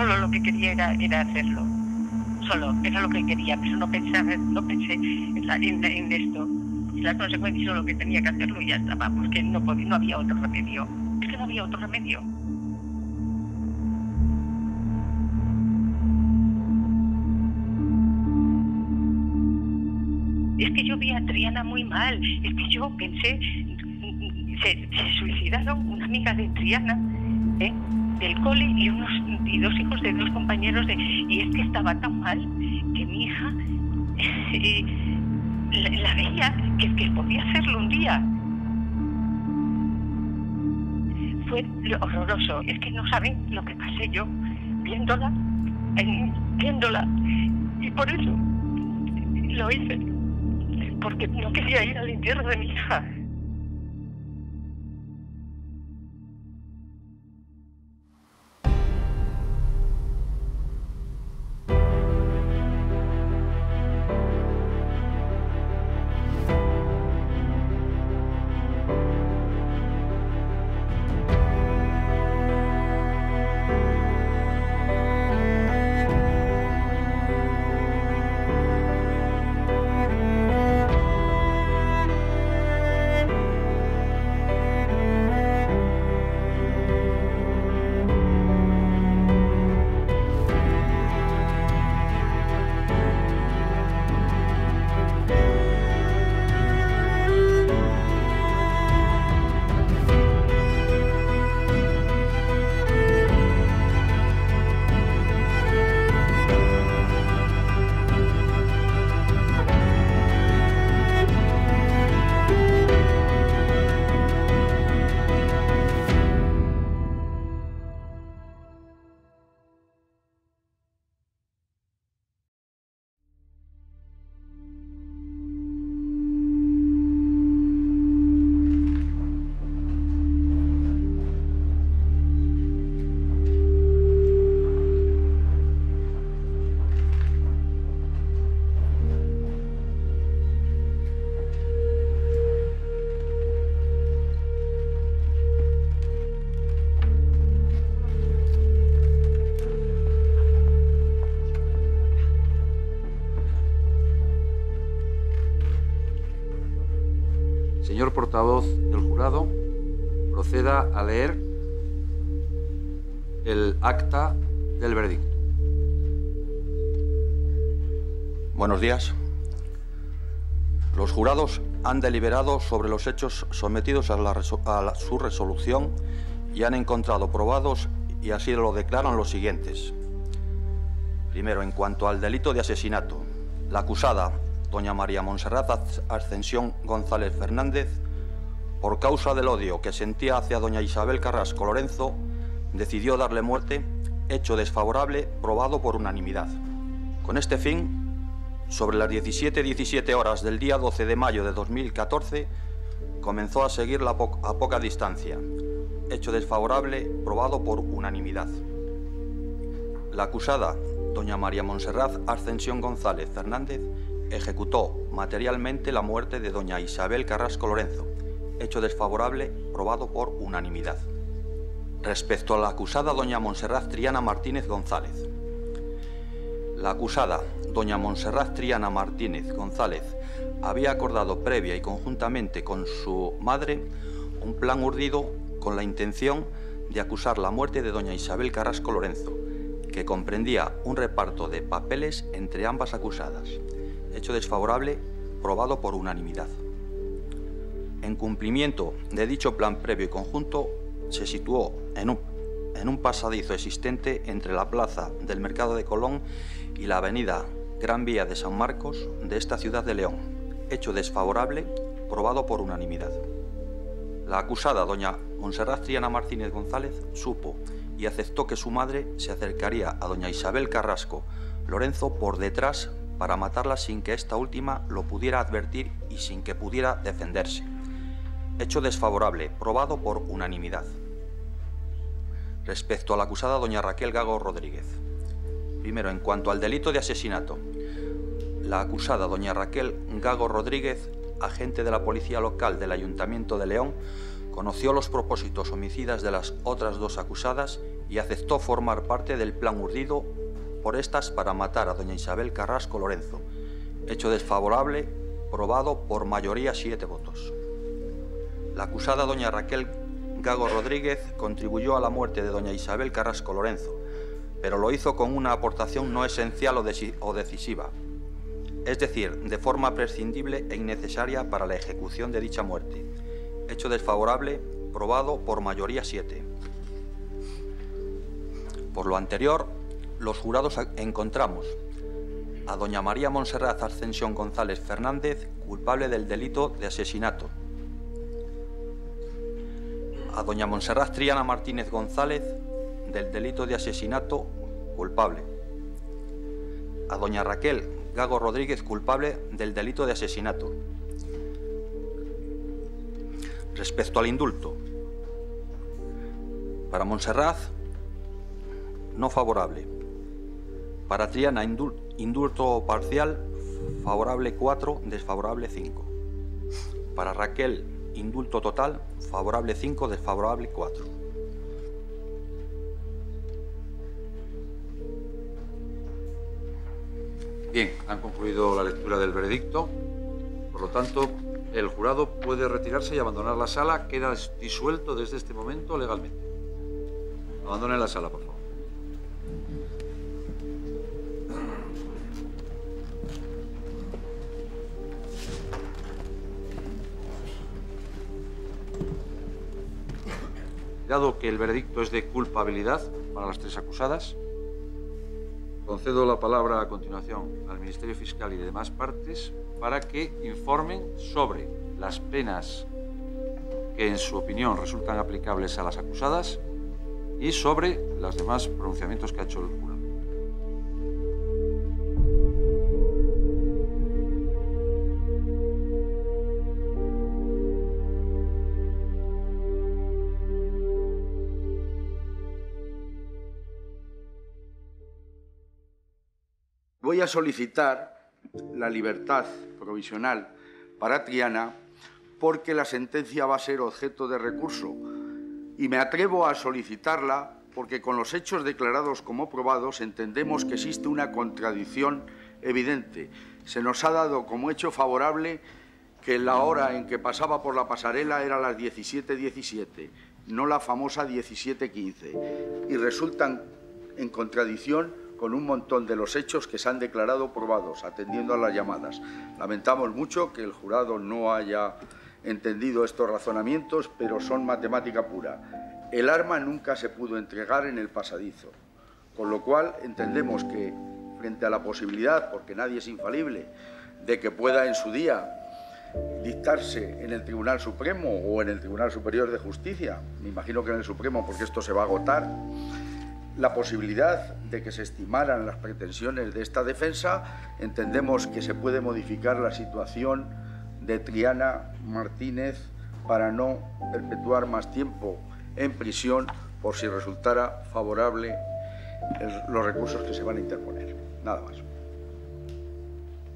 solo lo que quería era, era hacerlo. Solo, era lo que quería, pero no pensaba, no pensé en, la- esto. Y las consecuencias solo que tenía que hacerlo ya estaba, porque no, podía, no había otro remedio. Es que no había otro remedio. Es que yo vi a Triana muy mal. Es que yo pensé, se, se suicidaron una amiga de Triana, ¿eh? Del cole y, unos, y dos hijos de dos compañeros. De, y es que estaba tan mal que mi hija eh, la, veía que, podía hacerlo un día. Fue horroroso. Es que no saben lo que pasé yo viéndola, viéndola. Y por eso lo hice porque no quería ir al entierro de mi hija. Portavoz del jurado, proceda a leer el acta del veredicto. Buenos días. Los jurados han deliberado sobre los hechos sometidos a, su resolución y han encontrado probados y así lo declaran los siguientes. Primero, en cuanto al delito de asesinato, la acusada, doña María Monserrat Ascensión González Fernández, por causa del odio que sentía hacia doña Isabel Carrasco Lorenzo, decidió darle muerte, hecho desfavorable probado por unanimidad. Con este fin, sobre las 17-17 horas del día 12 de mayo de 2014, comenzó a seguirla a poca distancia, hecho desfavorable probado por unanimidad. La acusada, doña María Monserrat Ascensión González Fernández, ejecutó materialmente la muerte de doña Isabel Carrasco Lorenzo, hecho desfavorable probado por unanimidad. Respecto a la acusada doña Monserrat Triana Martínez González, la acusada, doña Monserrat Triana Martínez González, había acordado previa y conjuntamente con su madre un plan urdido con la intención de acusar la muerte de doña Isabel Carrasco Lorenzo, que comprendía un reparto de papeles entre ambas acusadas, hecho desfavorable probado por unanimidad. En cumplimiento de dicho plan previo y conjunto, se situó en un, en un pasadizo existente entre la plaza del Mercado de Colón y la avenida Gran Vía de San Marcos de esta ciudad de León, hecho desfavorable probado por unanimidad. La acusada, doña Monserrat Triana Martínez González, supo y aceptó que su madre se acercaría a doña Isabel Carrasco Lorenzo por detrás para matarla sin que esta última lo pudiera advertir y sin que pudiera defenderse. Hecho desfavorable, probado por unanimidad. Respecto a la acusada doña Raquel Gago Rodríguez. Primero, en cuanto al delito de asesinato, la acusada doña Raquel Gago Rodríguez, agente de la policía local del Ayuntamiento de León, conoció los propósitos homicidas de las otras dos acusadas y aceptó formar parte del plan urdido por estas para matar a doña Isabel Carrasco Lorenzo, hecho desfavorable probado por mayoría siete votos. La acusada doña Raquel Gago Rodríguez contribuyó a la muerte de doña Isabel Carrasco Lorenzo, pero lo hizo con una aportación no esencial o, decisiva, es decir, de forma prescindible e innecesaria para la ejecución de dicha muerte, hecho desfavorable probado por mayoría siete. Por lo anterior, los jurados encontramos a doña María Monserrat Ascensión González Fernández, culpable del delito de asesinato. A doña Monserrat Triana Martínez González, del delito de asesinato, culpable. A doña Raquel Gago Rodríguez, culpable del delito de asesinato. Respecto al indulto, para Monserrat, no favorable. Para Triana, indulto parcial, favorable 4, desfavorable 5. Para Raquel, indulto total, favorable 5, desfavorable 4. Bien, han concluido la lectura del veredicto. Por lo tanto, el jurado puede retirarse y abandonar la sala. Queda disuelto desde este momento legalmente. Abandonen la sala, por favor. Dado que el veredicto es de culpabilidad para las tres acusadas, concedo la palabra a continuación al Ministerio Fiscal y demás partes para que informen sobre las penas que en su opinión resultan aplicables a las acusadas y sobre los demás pronunciamientos que ha hecho el jurado. Voy a solicitar la libertad provisional para Triana porque la sentencia va a ser objeto de recurso y me atrevo a solicitarla porque con los hechos declarados como probados entendemos que existe una contradicción evidente. Se nos ha dado como hecho favorable que la hora en que pasaba por la pasarela era las 17.17, no la famosa 17.15, y resultan en contradicción con un montón de los hechos que se han declarado probados, atendiendo a las llamadas. Lamentamos mucho que el jurado no haya entendido estos razonamientos, pero son matemática pura. El arma nunca se pudo entregar en el pasadizo, con lo cual entendemos que frente a la posibilidad, porque nadie es infalible, de que pueda en su día dictarse en el Tribunal Supremo o en el Tribunal Superior de Justicia, me imagino que en el Supremo porque esto se va a agotar, la posibilidad de que se estimaran las pretensiones de esta defensa, entendemos que se puede modificar la situación de Triana Martínez para no perpetuar más tiempo en prisión por si resultara favorable los recursos que se van a interponer. Nada más.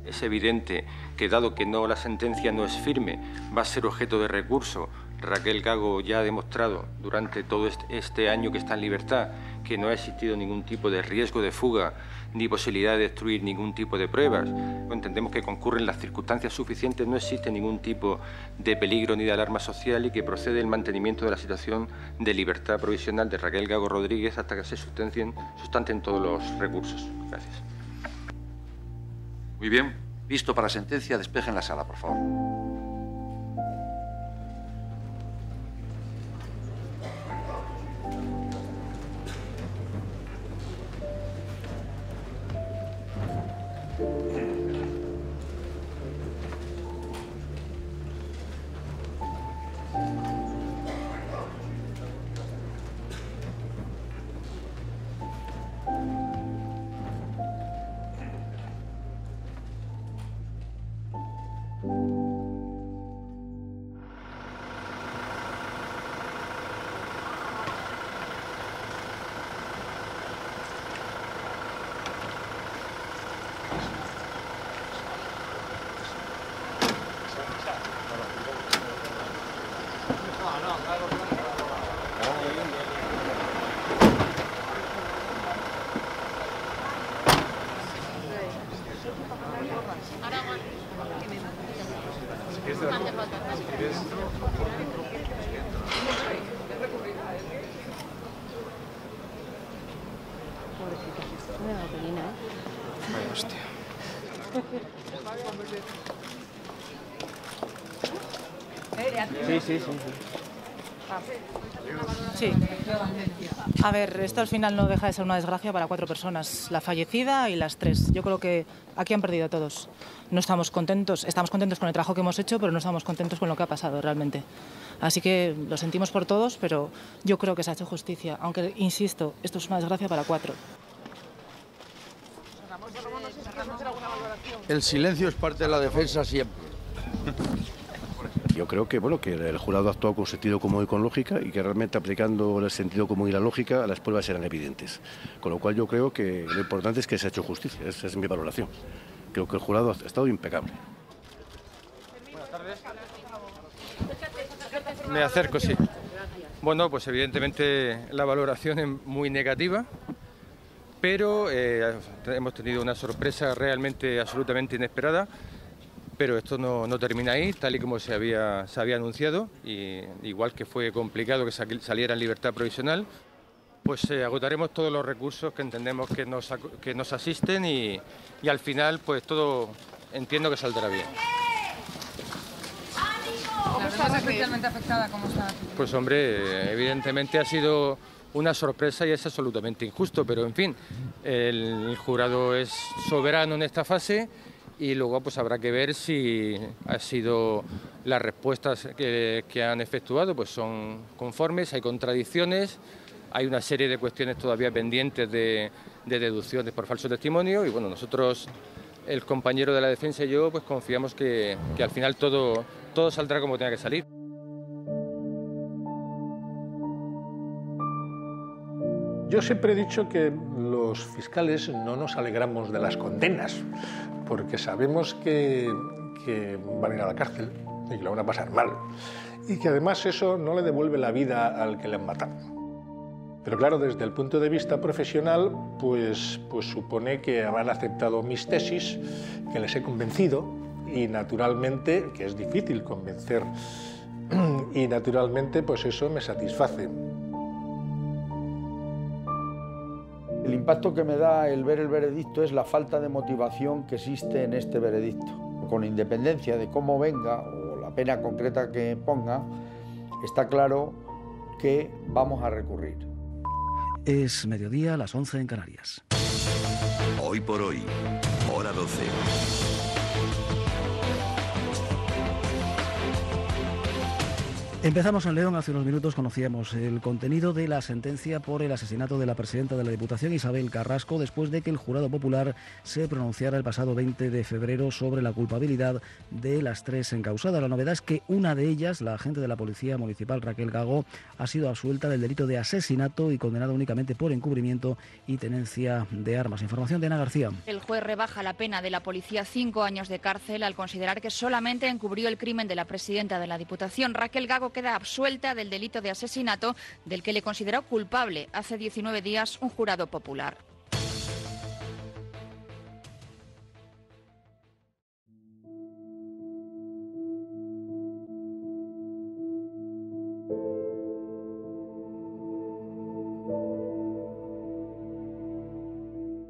Es evidente que dado que no la sentencia no es firme, va a ser objeto de recurso. Raquel Gago ya ha demostrado durante todo este año que está en libertad que no ha existido ningún tipo de riesgo de fuga ni posibilidad de destruir ningún tipo de pruebas. Entendemos que concurren las circunstancias suficientes, no existe ningún tipo de peligro ni de alarma social y que procede el mantenimiento de la situación de libertad provisional de Raquel Gago Rodríguez hasta que se sustancien, sustanten todos los recursos. Gracias. Muy bien. Visto para sentencia, despejen la sala, por favor. A ver, esto al final no deja de ser una desgracia para cuatro personas, la fallecida y las tres. Yo creo que aquí han perdido a todos. No estamos contentos, estamos contentos con el trabajo que hemos hecho, pero no estamos contentos con lo que ha pasado realmente. Así que lo sentimos por todos, pero yo creo que se ha hecho justicia. Aunque, insisto, esto es una desgracia para cuatro. El silencio es parte de la defensa siempre. Yo creo que bueno que el jurado ha actuado con sentido común y con lógica y que realmente aplicando el sentido común y la lógica las pruebas eran evidentes. Con lo cual yo creo que lo importante es que se ha hecho justicia. Esa es mi valoración. Creo que el jurado ha estado impecable. Buenas tardes. Me acerco, sí. Bueno, pues evidentemente la valoración es muy negativa, pero eh, hemos tenido una sorpresa realmente absolutamente inesperada pero esto no, termina ahí, tal y como se había, se había anunciado, y igual que fue complicado que saliera en libertad provisional, pues eh, agotaremos todos los recursos que entendemos que nos, que nos asisten y, al final pues todo entiendo que saldrá bien. ¿Cómo está especialmente afectada? ¿Cómo está? Pues hombre, evidentemente ha sido una sorpresa y es absolutamente injusto, pero en fin, el jurado es soberano en esta fase y luego pues habrá que ver si ha sido las respuestas que, han efectuado pues son conformes, hay contradicciones, hay una serie de cuestiones todavía pendientes de, deducciones por falso testimonio y bueno, nosotros, el compañero de la defensa y yo, pues confiamos que, que al final todo, todo saldrá como tenga que salir. Yo siempre he dicho que los fiscales no nos alegramos de las condenas, porque sabemos que, van a ir a la cárcel y que lo van a pasar mal. Y que además eso no le devuelve la vida al que le han matado. Pero claro, desde el punto de vista profesional, pues, pues supone que habrán aceptado mis tesis, que les he convencido y naturalmente, que es difícil convencer, y naturalmente pues eso me satisface. El impacto que me da el ver el veredicto es la falta de motivación que existe en este veredicto. Con independencia de cómo venga o la pena concreta que ponga, está claro que vamos a recurrir. Es mediodía a las 11 en Canarias. Hoy por hoy, hora 12. Empezamos en León. Hace unos minutos conocíamos el contenido de la sentencia por el asesinato de la presidenta de la Diputación, Isabel Carrasco, después de que el jurado popular se pronunciara el pasado 20 de febrero sobre la culpabilidad de las tres encausadas. La novedad es que una de ellas, la agente de la Policía Municipal Raquel Gago, ha sido absuelta del delito de asesinato y condenada únicamente por encubrimiento y tenencia de armas. Información de Ana García. El juez rebaja la pena de la policía cinco años de cárcel al considerar que solamente encubrió el crimen de la presidenta de la Diputación. Raquel Gago queda absuelta del delito de asesinato del que le consideró culpable hace 19 días un jurado popular.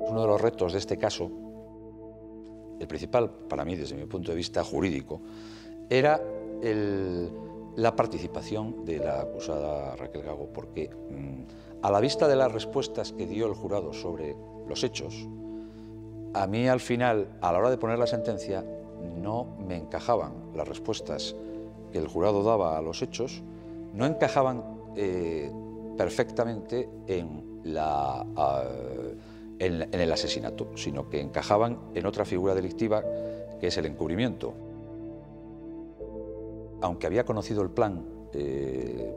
Uno de los retos de este caso, el principal para mí desde mi punto de vista jurídico, era el la participación de la acusada Raquel Gago, porque mm, a la vista de las respuestas que dio el jurado sobre los hechos, a mí al final, a la hora de poner la sentencia, no me encajaban las respuestas que el jurado daba a los hechos, no encajaban eh, perfectamente en, el asesinato, sino que encajaban en otra figura delictiva que es el encubrimiento aunque había conocido el plan eh,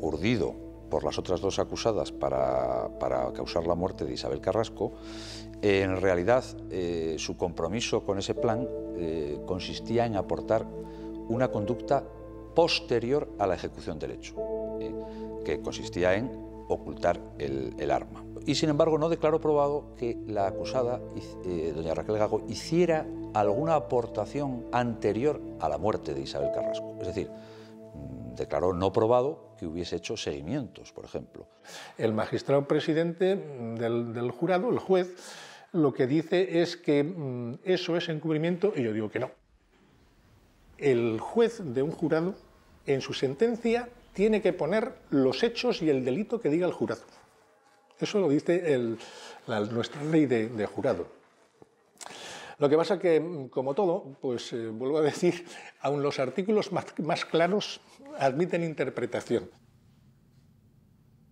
urdido por las otras dos acusadas para, causar la muerte de Isabel Carrasco, en realidad eh, su compromiso con ese plan eh, consistía en aportar una conducta posterior a la ejecución del hecho, que consistía en ocultar el, arma. Y sin embargo no declaró probado que la acusada, eh, doña Raquel Gago, hiciera alguna aportación anterior a la muerte de Isabel Carrasco. Es decir, mm, declaró no probado que hubiese hecho seguimientos, por ejemplo. El magistrado presidente del, jurado, el juez, lo que dice es que mm, eso es encubrimiento y yo digo que no. El juez de un jurado, en su sentencia, tiene que poner los hechos y el delito que diga el jurado. Eso lo dice el, la, nuestra ley de, jurado. Lo que pasa que, como todo, pues eh, vuelvo a decir, aun los artículos más, claros admiten interpretación.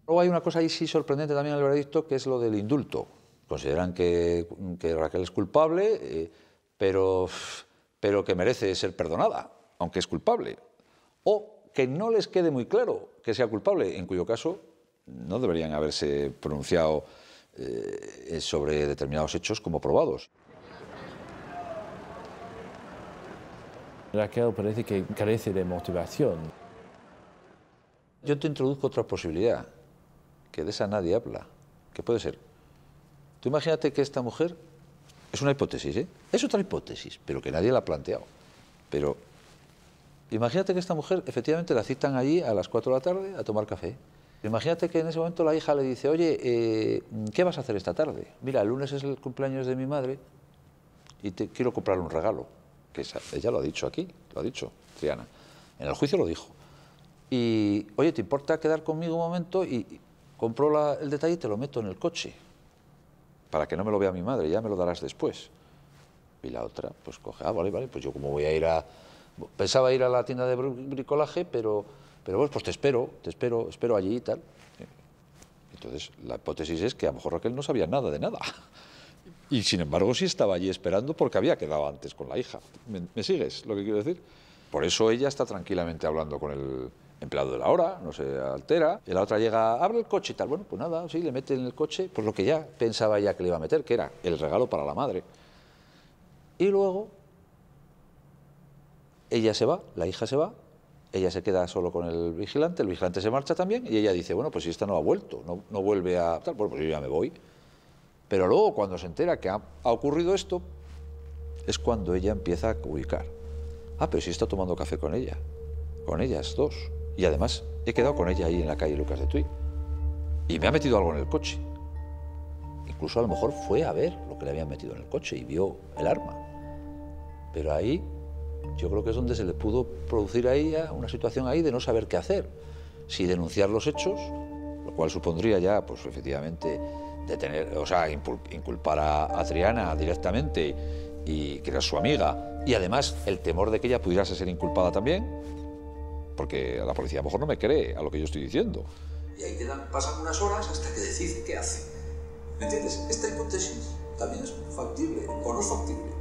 Luego hay una cosa ahí sí sorprendente también en el veredicto, que es lo del indulto. Consideran que, que Raquel es culpable, eh, pero, pero que merece ser perdonada, aunque es culpable. O que no les quede muy claro que sea culpable, en cuyo caso no deberían haberse pronunciado eh, sobre determinados hechos como probados. Raquel parece que carece de motivación. Yo te introduzco otra posibilidad, que de esa nadie habla, que puede ser. Tú imagínate que esta mujer, es una hipótesis, ¿eh? es otra hipótesis, pero que nadie la ha planteado. Pero imagínate que esta mujer efectivamente la citan allí a las 4 de la tarde a tomar café. Imagínate que en ese momento la hija le dice, oye, eh, ¿qué vas a hacer esta tarde? Mira, el lunes es el cumpleaños de mi madre y quiero comprar un regalo. Que ella lo ha dicho aquí, lo ha dicho Triana. En el juicio lo dijo. Y, oye, ¿te importa quedar conmigo un momento? Y, y compro la, el detalle y te lo meto en el coche. Para que no me lo vea mi madre, ya me lo darás después. Y la otra, pues coge, ah, vale, vale, pues yo como voy a ir a... Pensaba ir a la tienda de bricolaje, pero pero bueno, pues te espero, te espero, espero allí y tal. Entonces, la hipótesis es que a lo mejor Raquel no sabía nada de nada. Y sin embargo sí estaba allí esperando porque había quedado antes con la hija. ¿Me, ¿Me, sigues lo que quiero decir? Por eso ella está tranquilamente hablando con el empleado de la hora, no se altera. Y la otra llega, abre el coche y tal. Bueno, pues nada, sí, le mete en el coche, pues lo que ya pensaba ella que le iba a meter, que era el regalo para la madre. Y luego ella se va, la hija se va, ella se queda solo con el vigilante, el vigilante se marcha también y ella dice, bueno, pues si esta no ha vuelto, no, no vuelve a tal, bueno, pues yo ya me voy. Pero luego cuando se entera que ha, ha, ocurrido esto, es cuando ella empieza a ubicar. Ah, pero si está tomando café con ella, con ellas dos. Y además he quedado con ella ahí en la calle Lucas de Tuy. Y me ha metido algo en el coche. Incluso a lo mejor fue a ver lo que le habían metido en el coche y vio el arma. Pero ahí yo creo que es donde se le pudo producir a ella una situación ahí de no saber qué hacer. Si denunciar los hechos, lo cual supondría ya, pues efectivamente, detener, o sea, inculpar a, a Triana directamente y que era su amiga, y además el temor de que ella pudiera ser inculpada también, porque la policía a lo mejor no me cree a lo que yo estoy diciendo. Y ahí quedan, pasan unas horas hasta que decide qué hace. ¿Me entiendes? Esta hipótesis también es factible o no factible.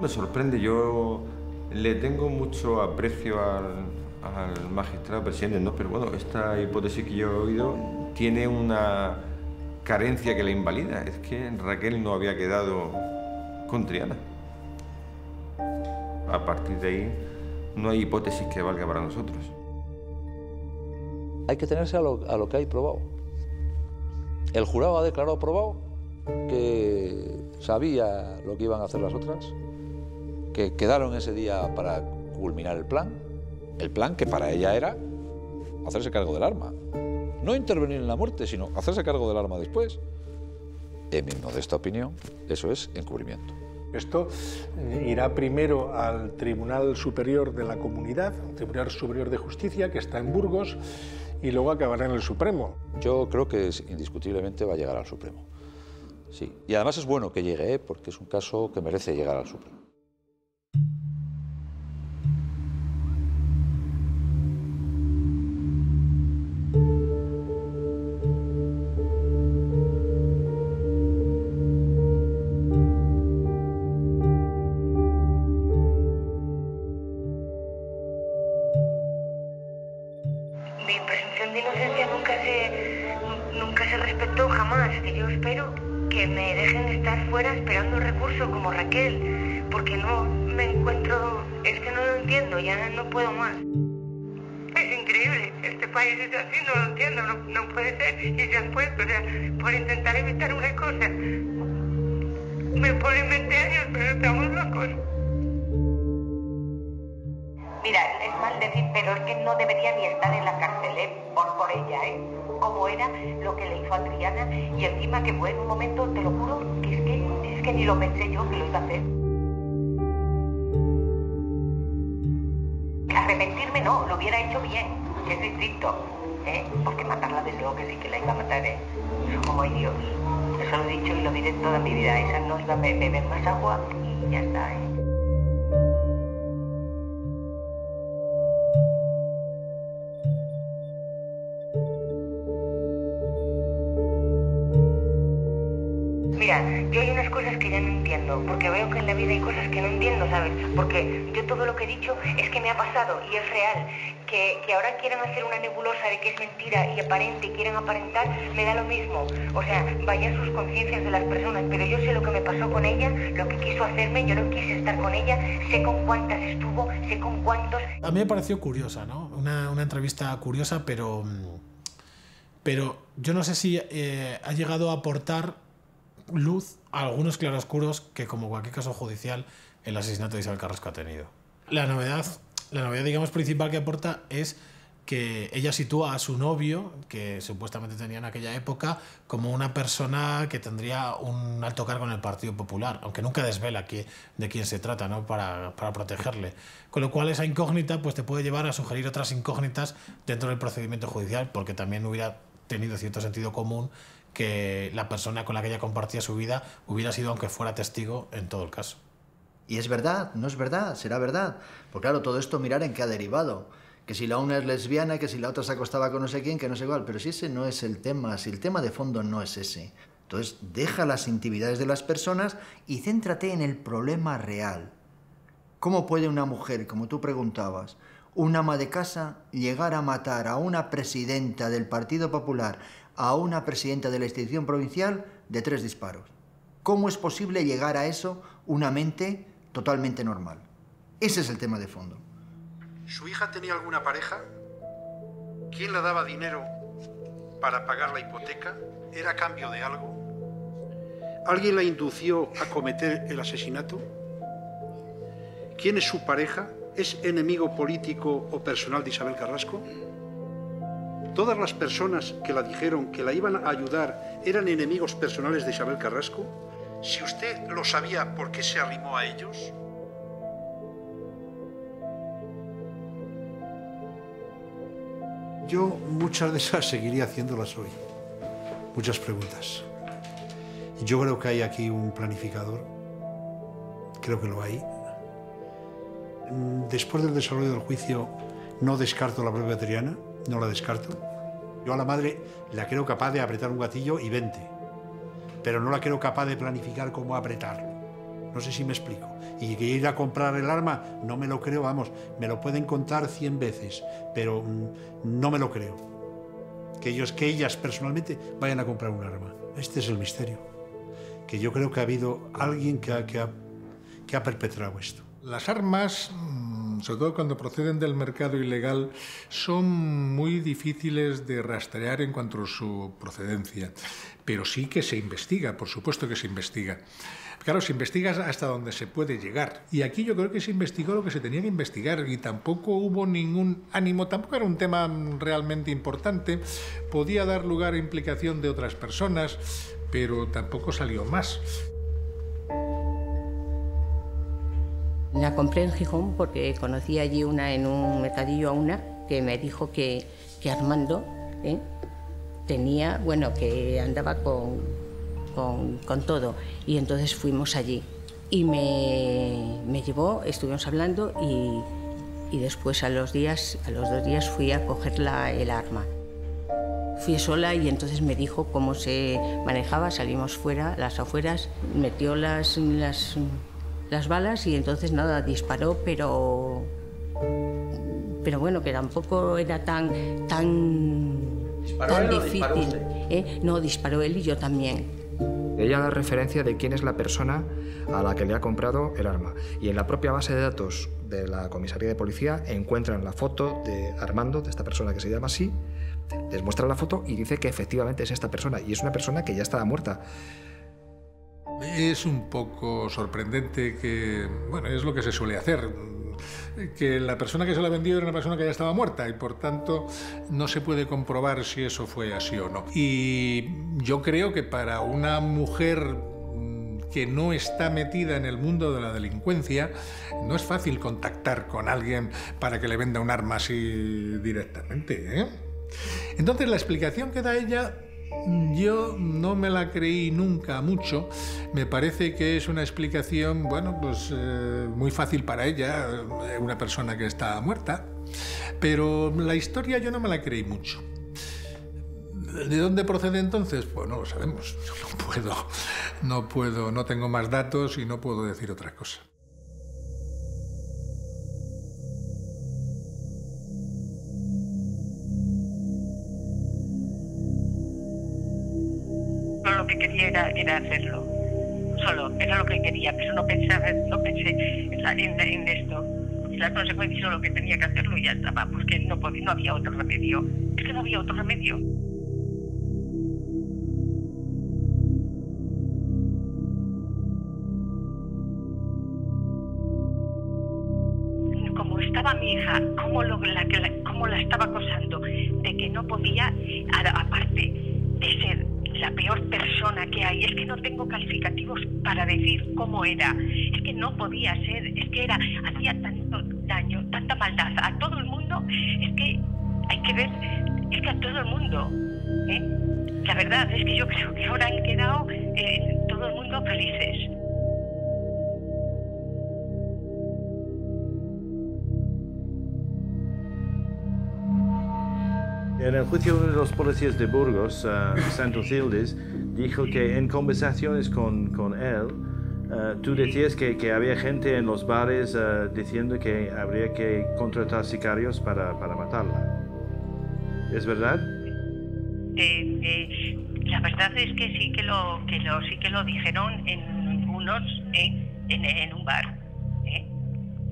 Me sorprende, yo le tengo mucho aprecio al, magistrado presidente, ¿no? pero bueno, esta hipótesis que yo he oído tiene una carencia que la invalida. Es que Raquel no había quedado con Triana. A partir de ahí no hay hipótesis que valga para nosotros. Hay que tenerse a lo, a lo que hay probado. El jurado ha declarado probado que sabía lo que iban a hacer las otras, que quedaron ese día para culminar el plan, el plan que para ella era hacerse cargo del arma. No intervenir en la muerte, sino hacerse cargo del arma después. En mi modesta opinión, eso es encubrimiento. Esto irá primero al Tribunal Superior de la Comunidad, Tribunal Superior de Justicia, que está en Burgos, y luego acabará en el Supremo. Yo creo que indiscutiblemente va a llegar al Supremo. Sí. Y además es bueno que llegue, ¿eh? porque es un caso que merece llegar al Supremo. Thank you. Ni estar en la cárcel, ¿eh? Por, por ella, ¿eh? Como era lo que le hizo a Adriana y encima que fue en un momento, te lo juro, que es que, es que ni lo pensé yo que lo iba a hacer. Arrepentirme no, lo hubiera hecho bien, es distinto, ¿eh? Porque matarla desde luego que sí que la iba a matar, ¿eh? Eso como hay Dios. Eso lo he dicho y lo diré toda mi vida. Esa no iba a be- beber más agua y ya está, ¿eh? Ya no entiendo, porque veo que en la vida hay cosas que no entiendo, ¿sabes? Porque yo todo lo que he dicho es que me ha pasado y es real. Que, que ahora quieran hacer una nebulosa de que es mentira y aparente y quieren aparentar, me da lo mismo. O sea, vaya sus conciencias de las personas, pero yo sé lo que me pasó con ella, lo que quiso hacerme, yo no quise estar con ella, sé con cuántas estuvo, sé con cuántos... A mí me pareció curiosa, ¿no? Una, una entrevista curiosa, pero, pero yo no sé si eh, ha llegado a aportar luz a algunos claroscuros que, como cualquier caso judicial, el asesinato de Isabel Carrasco ha tenido. La novedad, la novedad digamos, principal que aporta es que ella sitúa a su novio, que supuestamente tenía en aquella época, como una persona que tendría un alto cargo en el Partido Popular, aunque nunca desvela de quién se trata, ¿no? Para, para protegerle. Con lo cual esa incógnita pues, te puede llevar a sugerir otras incógnitas dentro del procedimiento judicial, porque también hubiera tenido cierto sentido común que la persona con la que ella compartía su vida hubiera sido, aunque fuera testigo, en todo el caso. Y es verdad, no es verdad, será verdad. Porque claro, todo esto mirar en qué ha derivado. Que si la una es lesbiana, que si la otra se acostaba con no sé quién, que no sé igual. Pero si ese no es el tema, si el tema de fondo no es ese. Entonces, deja las intimidades de las personas y céntrate en el problema real. ¿Cómo puede una mujer, como tú preguntabas, una ama de casa, llegar a matar a una presidenta del Partido Popular, a una presidenta de la institución provincial, de tres disparos? ¿Cómo es posible llegar a eso una mente totalmente normal? Ese es el tema de fondo. ¿Su hija tenía alguna pareja? ¿Quién le daba dinero para pagar la hipoteca? ¿Era cambio de algo? ¿Alguien la indució a cometer el asesinato? ¿Quién es su pareja? ¿Es enemigo político o personal de Isabel Carrasco? ¿Todas las personas que la dijeron que la iban a ayudar eran enemigos personales de Isabel Carrasco? Si usted lo sabía, ¿por qué se arrimó a ellos? Yo muchas de esas seguiría haciéndolas hoy. Muchas preguntas. Yo creo que hay aquí un planificador. Creo que lo hay. Mm, Después del desarrollo del juicio, no descarto la propia Triana, no la descarto. Yo a la madre la creo capaz de apretar un gatillo y 20, pero no la creo capaz de planificar cómo apretarlo. No sé si me explico. Y que ir a comprar el arma, no me lo creo, vamos, me lo pueden contar 100 veces, pero mm, no me lo creo. Que ellos, que ellas personalmente vayan a comprar un arma. Este es el misterio. Que yo creo que ha habido alguien que ha, perpetrado esto. Las armas, sobre todo cuando proceden del mercado ilegal, son muy difíciles de rastrear en cuanto a su procedencia. Pero sí que se investiga, por supuesto que se investiga. Claro, se investiga hasta donde se puede llegar. Y aquí yo creo que se investigó lo que se tenía que investigar y tampoco hubo ningún ánimo, tampoco era un tema realmente importante. Podía dar lugar a implicación de otras personas, pero tampoco salió más. La compré en Gijón porque conocí allí una en un mercadillo a una que me dijo que, que Armando ¿eh? tenía, bueno, que andaba con, con, todo. Y entonces fuimos allí. Y me, me llevó, estuvimos hablando y, y después a los, días, a los dos días fui a coger la, el arma. Fui sola y entonces me dijo cómo se manejaba, salimos fuera, las afueras, metió las, las balas y entonces nada, disparó, pero, pero bueno, que tampoco era tan, tan, ¿Disparó tan él o difícil. disparó usted? ¿eh? No, disparó él y yo también. Ella da referencia de quién es la persona a la que le ha comprado el arma. Y en la propia base de datos de la comisaría de policía encuentran la foto de Armando, de esta persona que se llama así, les muestra la foto y dice que efectivamente es esta persona. Y es una persona que ya estaba muerta. Es un poco sorprendente que, bueno, es lo que se suele hacer, que la persona que se la vendió era una persona que ya estaba muerta y por tanto no se puede comprobar si eso fue así o no. Y yo creo que para una mujer que no está metida en el mundo de la delincuencia, no es fácil contactar con alguien para que le venda un arma así directamente. ¿eh? Entonces la explicación que da ella yo no me la creí nunca mucho. Me parece que es una explicación, bueno, pues eh, muy fácil para ella, eh, una persona que está muerta. Pero la historia yo no me la creí mucho. ¿De dónde procede entonces? Pues no lo sabemos. Yo no puedo, no puedo, no tengo más datos y no puedo decir otra cosa. Era, era hacerlo. Solo, era lo que quería, pero no, pensaba, no pensé en, la- en- en esto. Y las consecuencias solo que tenía que hacerlo y ya estaba, pues que no, no había otro remedio. Es que no había otro remedio. De Burgos, Santos Hildes, dijo que en conversaciones con, con él, eh, tú decías que, que había gente en los bares eh, diciendo que habría que contratar sicarios para, para matarla. ¿Es verdad? Eh, eh, la verdad es que sí que lo que lo sí que lo dijeron en unos en, en un bar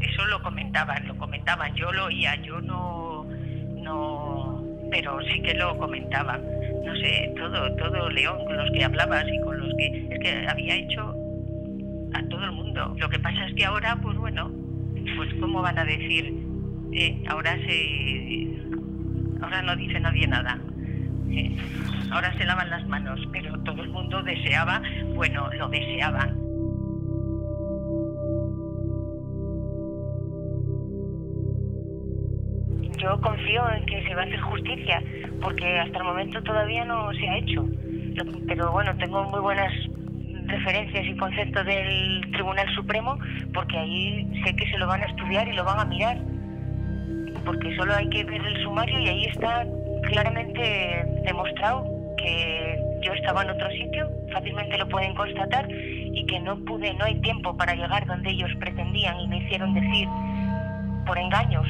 eso lo comentaban lo comentaban yo lo oía yo no no pero sí que lo comentaban no sé todo todo León con los que hablabas y con los que es que había hecho a todo el mundo lo que pasa es que ahora pues bueno pues cómo van a decir eh, ahora se ahora no dice nadie nada eh, ahora se lavan las manos, pero todo el mundo deseaba, bueno, lo deseaban. Yo confío en que se va a hacer justicia, porque hasta el momento todavía no se ha hecho. Pero bueno, tengo muy buenas referencias y conceptos del Tribunal Supremo, porque ahí sé que se lo van a estudiar y lo van a mirar porque solo hay que ver el sumario y ahí está claramente demostrado que yo estaba en otro sitio, fácilmente lo pueden constatar, y que no pude, no hay tiempo para llegar donde ellos pretendían y me hicieron decir por engaños.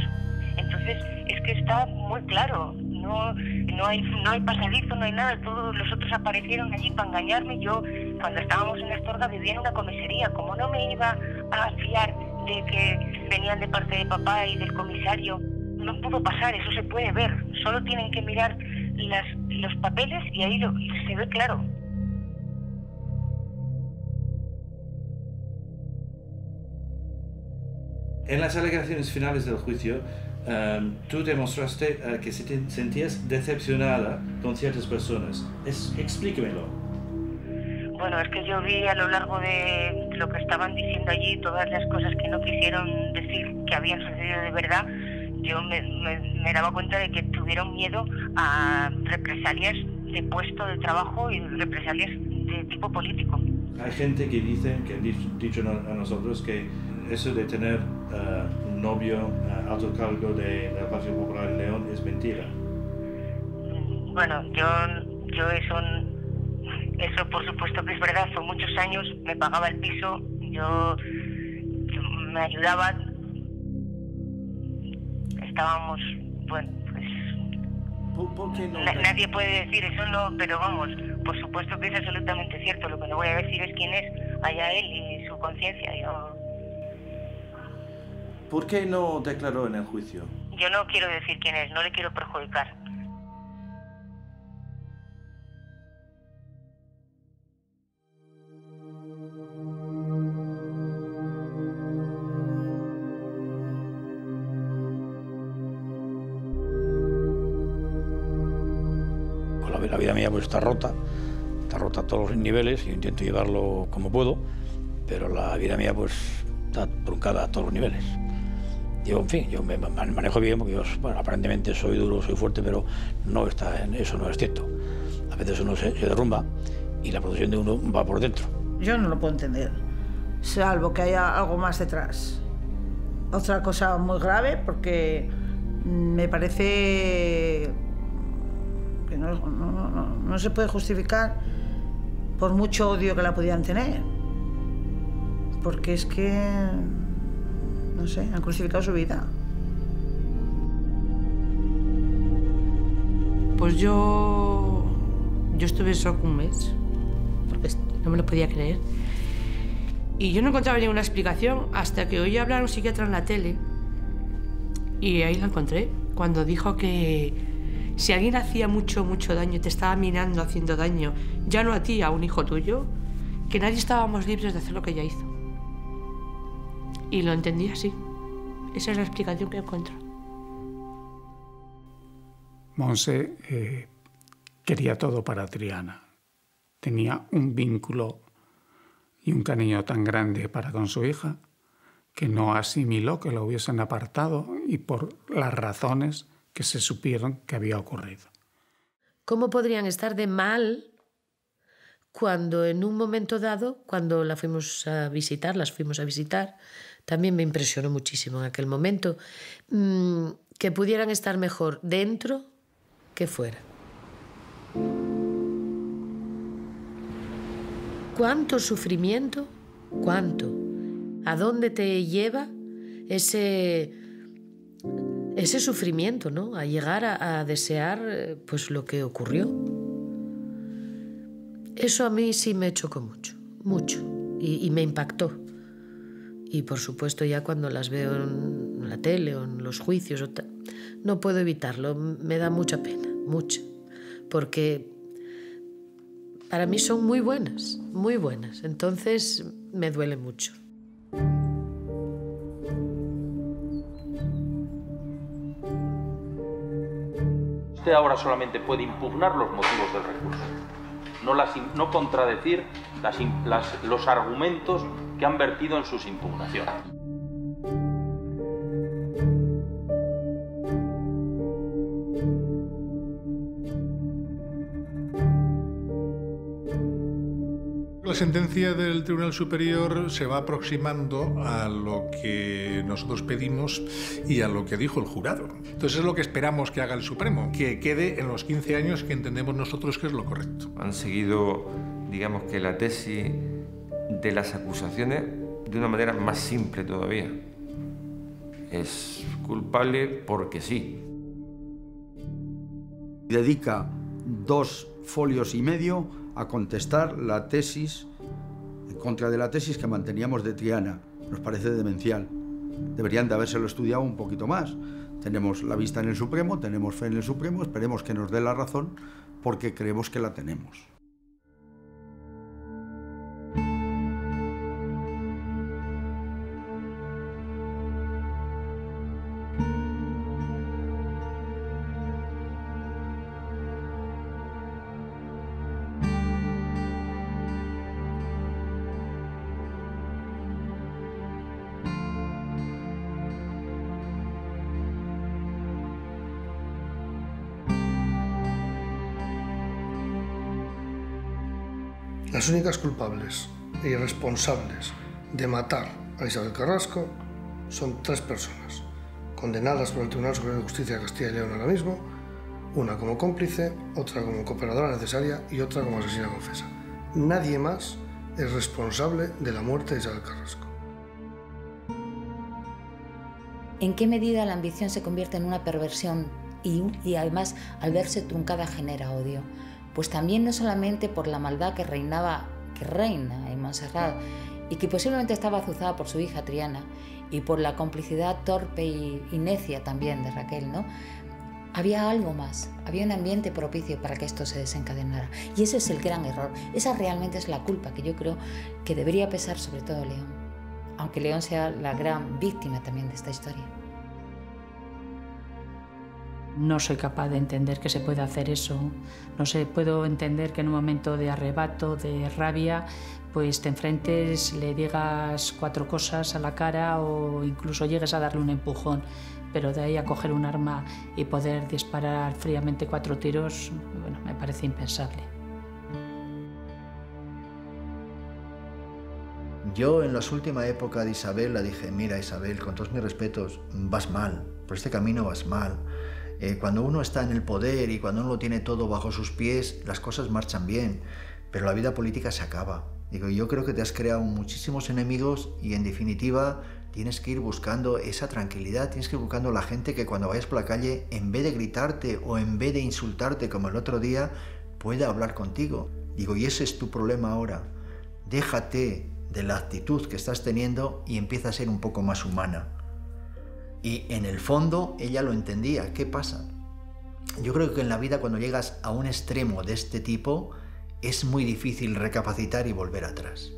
Es que está muy claro, no, no, hay, no hay pasadizo, no hay nada, todos los otros aparecieron allí para engañarme. Yo, cuando estábamos en Astorga, vivía en una comisaría, como no me iba a fiar de que venían de parte de papá y del comisario, no pudo pasar, eso se puede ver. Solo tienen que mirar las, los papeles y ahí lo, se ve claro. En las alegaciones finales del juicio, em, tú demostraste eh, que se te sentías decepcionada con ciertas personas. Es, explíquemelo. Bueno, es que yo vi a lo largo de lo que estaban diciendo allí, todas las cosas que no quisieron decir que habían sucedido de verdad, yo me, me- me daba cuenta de que tuvieron miedo a represalias de puesto de trabajo y represalias de tipo político. Hay gente que dice, que han dicho, dicho a nosotros que eso de tener eh, novio eh, alto cargo de- del Partido Popular en León es mentira. Bueno, yo, yo eso, eso por supuesto que es verdad, fue muchos años, me pagaba el piso, yo, yo me ayudaba, estábamos, bueno, pues Na- nadie puede decir eso, no, pero vamos, por supuesto que es absolutamente cierto. Lo que no voy a decir es quién es, allá él y su conciencia. Yo, ¿Por qué no declaró en el juicio? yo no quiero decir quién es, no le quiero perjudicar. Pues la, la vida mía pues está rota, está rota a todos los niveles, yo intento llevarlo como puedo, pero la vida mía pues está truncada a todos los niveles. Yo, en fin, yo me manejo bien porque yo, aparentemente soy duro, soy fuerte, pero no está eso no es cierto. A veces uno se, derrumba y la protección de uno va por dentro. Yo no lo puedo entender, salvo que haya algo más detrás. Otra cosa muy grave, porque me parece que no, no- no- no- se puede justificar por mucho odio que la podían tener. Porque es que, no sé, han crucificado su vida. Pues yo, yo estuve en shock un mes, porque no me lo podía creer. Y yo no encontraba ninguna explicación hasta que oí hablar a un psiquiatra en la tele. Y ahí la encontré, cuando dijo que si alguien hacía mucho, mucho daño, te estaba minando, haciendo daño, ya no a ti, a un hijo tuyo, que nadie estábamos libres de hacer lo que ella hizo. Y lo entendí así. Esa es la explicación que encuentro. Monse eh, quería todo para Triana. Tenía un vínculo y un cariño tan grande para con su hija que no asimiló que lo hubiesen apartado y por las razones que se supieron que había ocurrido. ¿Cómo podrían estar de mal cuando en un momento dado, cuando la fuimos a visitar, las fuimos a visitar, también me impresionó muchísimo en aquel momento, mm, que pudieran estar mejor dentro que fuera. ¿Cuánto sufrimiento? ¿Cuánto? ¿A dónde te lleva ese, ese sufrimiento, ¿no? A llegar a, desear eh, pues lo que ocurrió. Eso a mí sí me chocó mucho, mucho, y me impactó. Y por supuesto ya cuando las veo en la tele o en los juicios, no puedo evitarlo, me da mucha pena, mucha, porque para mí son muy buenas, muy buenas, entonces me duele mucho. Usted ahora solamente puede impugnar los motivos del recurso, no, contradecir los argumentos que han vertido en sus impugnaciones. La sentencia del Tribunal Superior se va aproximando a lo que nosotros pedimos y a lo que dijo el jurado. Entonces es lo que esperamos que haga el Supremo, que quede en los 15 años que entendemos nosotros que es lo correcto. Han seguido, digamos que la tesis de las acusaciones de una manera más simple todavía. Es culpable porque sí. Dedica dos folios y medio a contestar la tesis, en contra de la tesis que manteníamos de Triana. Nos parece demencial. Deberían de habérselo estudiado un poquito más. Tenemos la vista en el Supremo, tenemos fe en el Supremo, esperemos que nos dé la razón porque creemos que la tenemos. Las únicas culpables y responsables de matar a Isabel Carrasco son tres personas, condenadas por el Tribunal Superior de Justicia de Castilla y León ahora mismo, una como cómplice, otra como cooperadora necesaria y otra como asesina confesa. Nadie más es responsable de la muerte de Isabel Carrasco. ¿En qué medida la ambición se convierte en una perversión y, y además al verse truncada genera odio. Pues también no solamente por la maldad que reinaba, que reina en Montserrat y que posiblemente estaba azuzada por su hija Triana y por la complicidad torpe y, y necia también de Raquel, ¿no? Había algo más, había un ambiente propicio para que esto se desencadenara. Y ese es el gran error, esa realmente es la culpa que yo creo que debería pesar sobre todo León, aunque León sea la gran víctima también de esta historia. No soy capaz de entender que se pueda hacer eso. No sé, puedo entender que en un momento de arrebato, de rabia, pues te enfrentes, le digas cuatro cosas a la cara o incluso llegues a darle un empujón. Pero de ahí a coger un arma y poder disparar fríamente cuatro tiros, bueno, me parece impensable. Yo en la última época de Isabel la dije, mira Isabel, con todos mis respetos, vas mal, por este camino vas mal. Eh, cuando uno está en el poder y cuando uno lo tiene todo bajo sus pies, las cosas marchan bien, pero la vida política se acaba. Digo, yo creo que te has creado muchísimos enemigos y en definitiva tienes que ir buscando esa tranquilidad, tienes que ir buscando la gente que cuando vayas por la calle, en vez de gritarte o en vez de insultarte como el otro día, pueda hablar contigo. Digo, y ese es tu problema ahora. Déjate de la actitud que estás teniendo y empieza a ser un poco más humana. Y en el fondo ella lo entendía. ¿Qué pasa? Yo creo que en la vida cuando llegas a un extremo de este tipo es muy difícil recapacitar y volver atrás.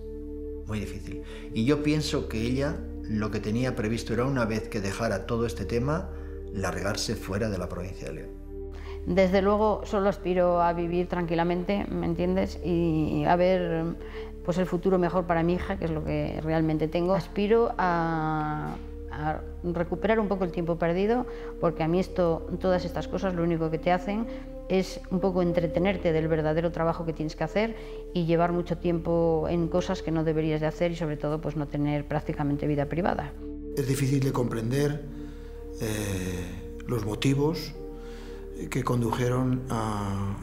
Muy difícil. Y yo pienso que ella lo que tenía previsto era una vez que dejara todo este tema, largarse fuera de la provincia de León. Desde luego solo aspiro a vivir tranquilamente, ¿me entiendes? Y a ver pues el futuro mejor para mi hija, que es lo que realmente tengo. Aspiro a, a recuperar un poco el tiempo perdido, porque a mí esto, todas estas cosas lo único que te hacen es un poco entretenerte del verdadero trabajo que tienes que hacer y llevar mucho tiempo en cosas que no deberías de hacer y sobre todo pues no tener prácticamente vida privada. Es difícil de comprender eh, los motivos que condujeron a,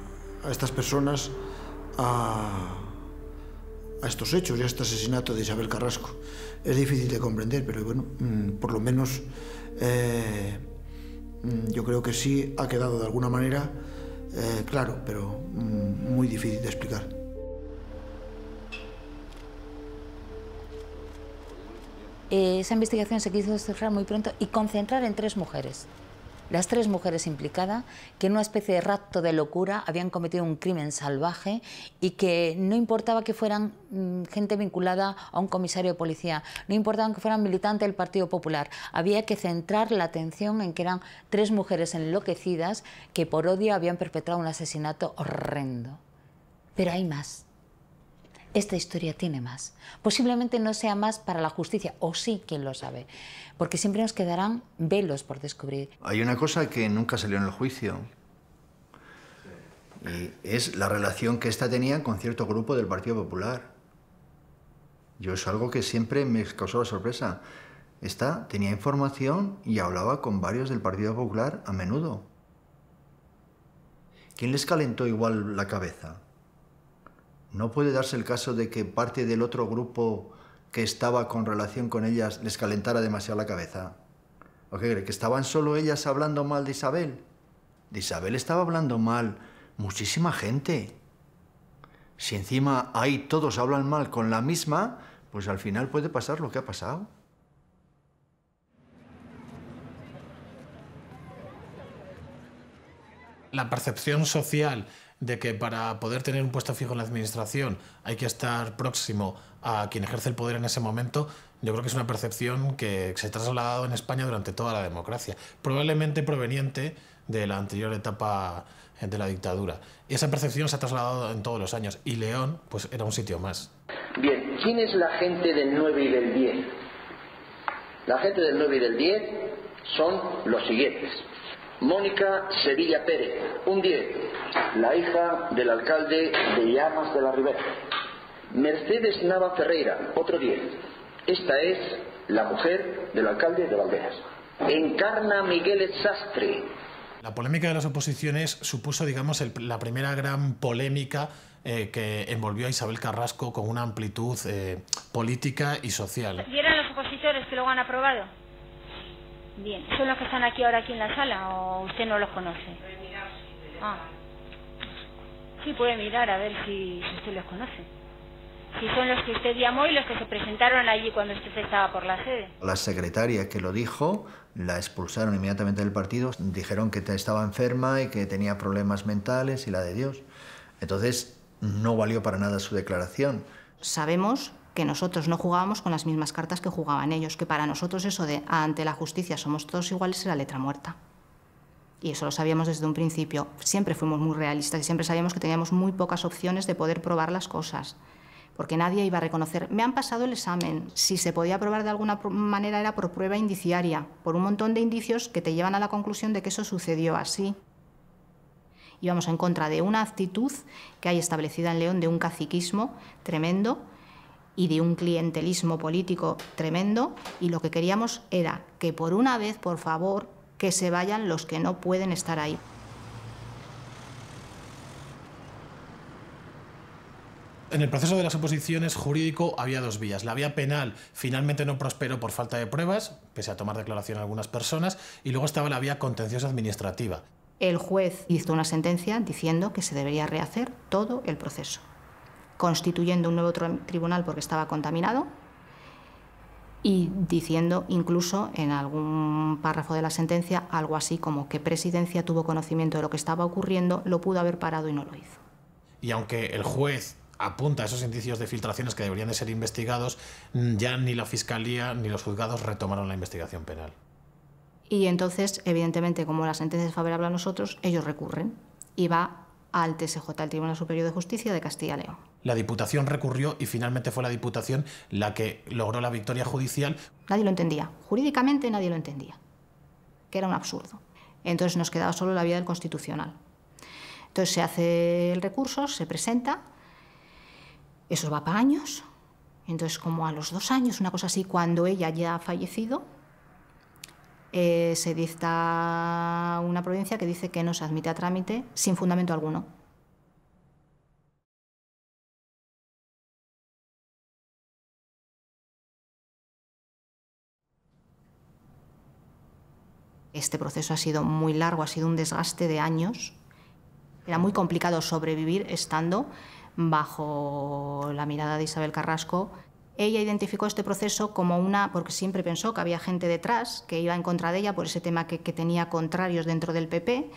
a estas personas a, a, estos hechos y a este asesinato de Isabel Carrasco. Es difícil de comprender, pero bueno, mm, por lo menos eh, mm, yo creo que sí ha quedado de alguna manera eh, claro, pero mm, muy difícil de explicar. Eh, esa investigación se quiso cerrar muy pronto y concentrar en tres mujeres. Las tres mujeres implicadas, que en una especie de rapto de locura habían cometido un crimen salvaje y que no importaba que fueran mm, gente vinculada a un comisario de policía, no importaba que fueran militantes del Partido Popular, había que centrar la atención en que eran tres mujeres enloquecidas que por odio habían perpetrado un asesinato horrendo. Pero hay más. Esta historia tiene más. Posiblemente no sea más para la justicia, o sí, quién lo sabe, porque siempre nos quedarán velos por descubrir. Hay una cosa que nunca salió en el juicio, y es la relación que ésta tenía con cierto grupo del Partido Popular. Yo es algo que siempre me causó la sorpresa. Esta tenía información y hablaba con varios del Partido Popular a menudo. ¿Quién les calentó igual la cabeza? ¿No puede darse el caso de que parte del otro grupo que estaba con relación con ellas les calentara demasiado la cabeza? ¿O qué cree? ¿Que estaban solo ellas hablando mal de Isabel? De Isabel estaba hablando mal muchísima gente. Si encima ahí todos hablan mal con la misma, pues al final puede pasar lo que ha pasado. La percepción social de que para poder tener un puesto fijo en la administración hay que estar próximo a quien ejerce el poder en ese momento, yo creo que es una percepción que se ha trasladado en España durante toda la democracia, probablemente proveniente de la anterior etapa de la dictadura. Y esa percepción se ha trasladado en todos los años y León pues era un sitio más. Bien, ¿quién es la gente del 9 y del 10? La gente del 9 y del 10 son los siguientes. Mónica Sevilla Pérez, un 10, la hija del alcalde de Llamas de la Ribera. Mercedes Nava Ferreira, otro 10. Esta es la mujer del alcalde de Valderas. Encarna Miguel Sastre. La polémica de las oposiciones supuso, digamos, el, la primera gran polémica eh, que envolvió a Isabel Carrasco con una amplitud eh, política y social. ¿Y eran los opositores que luego han aprobado? Bien, ¿son los que están aquí ahora aquí en la sala o usted no los conoce? Ah. Sí, puede mirar a ver si, si usted los conoce. Si son los que usted llamó y los que se presentaron allí cuando usted estaba por la sede. La secretaria que lo dijo la expulsaron inmediatamente del partido, dijeron que estaba enferma y que tenía problemas mentales y la de Dios. Entonces no valió para nada su declaración. Sabemos que nosotros no jugábamos con las mismas cartas que jugaban ellos, que para nosotros eso de ante la justicia somos todos iguales era letra muerta. Y eso lo sabíamos desde un principio. Siempre fuimos muy realistas y siempre sabíamos que teníamos muy pocas opciones de poder probar las cosas porque nadie iba a reconocer. Me han pasado el examen. Si se podía probar de alguna manera era por prueba indiciaria, por un montón de indicios que te llevan a la conclusión de que eso sucedió así. Íbamos en contra de una actitud que hay establecida en León de un caciquismo tremendo y de un clientelismo político tremendo y lo que queríamos era que por una vez, por favor, que se vayan los que no pueden estar ahí. En el proceso de las oposiciones jurídico había dos vías. La vía penal finalmente no prosperó por falta de pruebas, pese a tomar declaración a algunas personas, y luego estaba la vía contenciosa administrativa. El juez hizo una sentencia diciendo que se debería rehacer todo el proceso, constituyendo un nuevo tribunal porque estaba contaminado y diciendo incluso en algún párrafo de la sentencia algo así como que Presidencia tuvo conocimiento de lo que estaba ocurriendo, lo pudo haber parado y no lo hizo. Y aunque el juez apunta a esos indicios de filtraciones que deberían de ser investigados, ya ni la Fiscalía ni los juzgados retomaron la investigación penal. Y entonces, evidentemente, como la sentencia es favorable a nosotros, ellos recurren y va al TSJ, al Tribunal Superior de Justicia de Castilla y León. La Diputación recurrió y finalmente fue la Diputación la que logró la victoria judicial. Nadie lo entendía. Jurídicamente nadie lo entendía. Que era un absurdo. Entonces nos quedaba solo la vía del Constitucional. Entonces se hace el recurso, se presenta eso va para años. Entonces, como a los dos años, una cosa así, cuando ella ya ha fallecido, eh, se dicta una provincia que dice que no se admite a trámite sin fundamento alguno. Este proceso ha sido muy largo, ha sido un desgaste de años. Era muy complicado sobrevivir estando bajo la mirada de Isabel Carrasco, ella identificó este proceso como una, porque siempre pensó que había gente detrás que iba en contra de ella por ese tema que, tenía contrarios dentro del PP,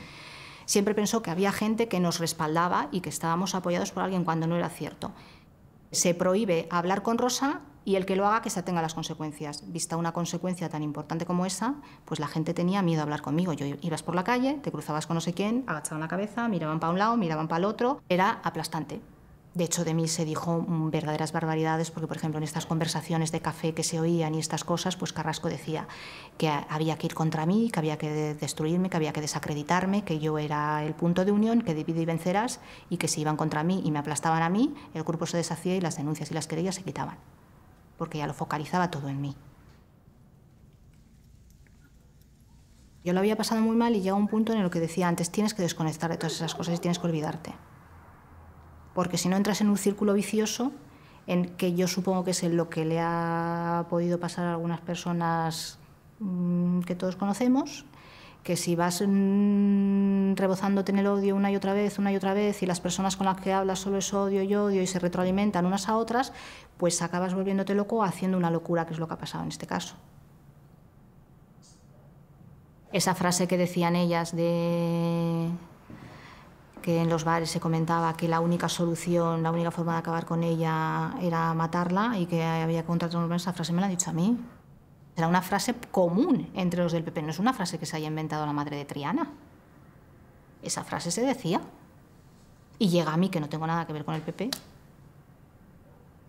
siempre pensó que había gente que nos respaldaba y que estábamos apoyados por alguien cuando no era cierto. Se prohíbe hablar con Rosa y el que lo haga que se atenga a las consecuencias. Vista una consecuencia tan importante como esa, pues la gente tenía miedo a hablar conmigo. Yo ibas por la calle, te cruzabas con no sé quién, agachaban la cabeza, miraban para un lado, miraban para el otro, era aplastante. De hecho, de mí se dijo mm, verdaderas barbaridades porque, por ejemplo, en estas conversaciones de café que se oían y estas cosas, pues Carrasco decía que había que ir contra mí, que había que destruirme, que había que desacreditarme, que yo era el punto de unión, que divide y vencerás y que si iban contra mí y me aplastaban a mí, el grupo se deshacía y las denuncias y las querellas se quitaban, porque ya lo focalizaba todo en mí. Yo lo había pasado muy mal y llega un punto en el que decía antes, tienes que desconectar de todas esas cosas y tienes que olvidarte porque si no entras en un círculo vicioso en que yo supongo que es lo que le ha podido pasar a algunas personas mm, que todos conocemos, que si vas mm, rebozándote en el odio una y otra vez, una y otra vez, y las personas con las que hablas solo es odio y odio y se retroalimentan unas a otras, pues acabas volviéndote loco haciendo una locura, que es lo que ha pasado en este caso. Esa frase que decían ellas de que en los bares se comentaba que la única solución, la única forma de acabar con ella era matarla y que había que contratar esa frase me la ha dicho a mí. Era una frase común entre los del PP, no es una frase que se haya inventado la madre de Triana. Esa frase se decía. Y llega a mí, que no tengo nada que ver con el PP,